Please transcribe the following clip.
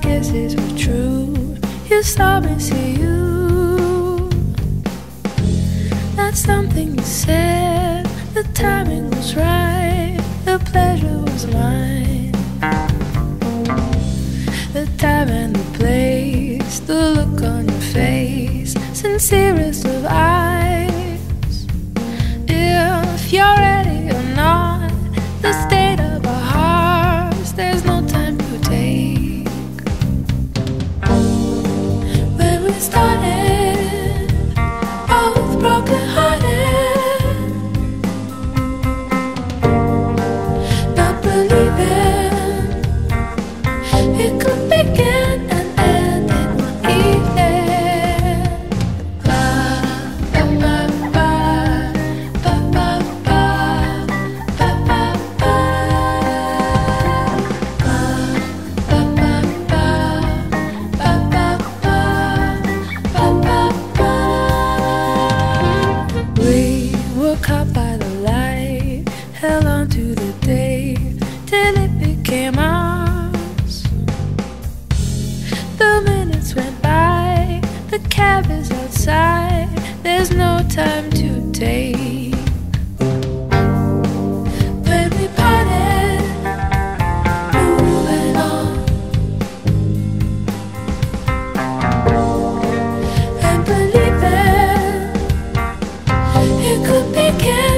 guesses were true. You saw me see you. That's something you said. The timing was right. The pleasure was mine. The time and the place. The look on your face. Sincerest of eyes. It could begin and end in one evening Ba, ba, ba, ba Ba, ba, ba Ba, ba, ba Ba, ba, ba, ba Ba, ba, ba Ba, ba, ba We were caught by the light. Hello. The minutes went by, the cab is outside, there's no time to take. When we parted, moving on. And believing it could begin